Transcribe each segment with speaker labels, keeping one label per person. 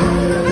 Speaker 1: Thank you.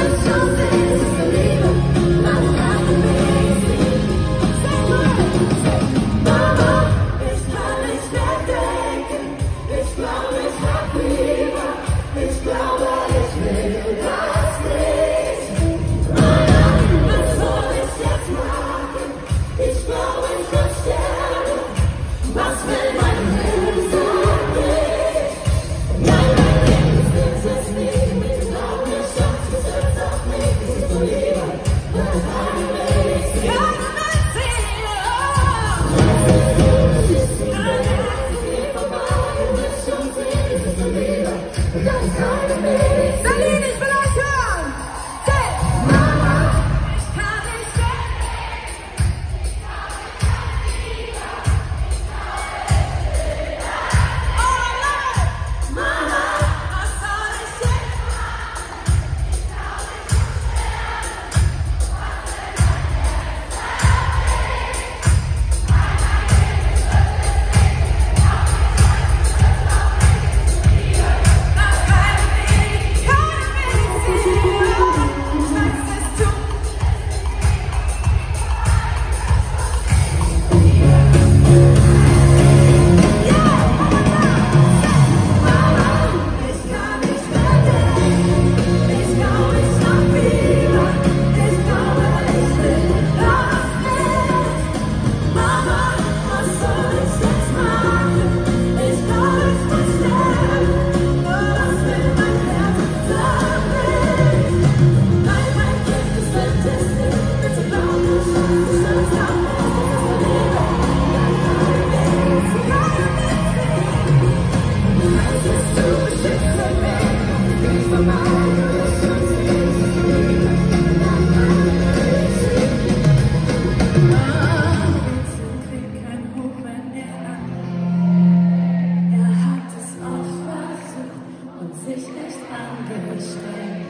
Speaker 1: is misunderstood.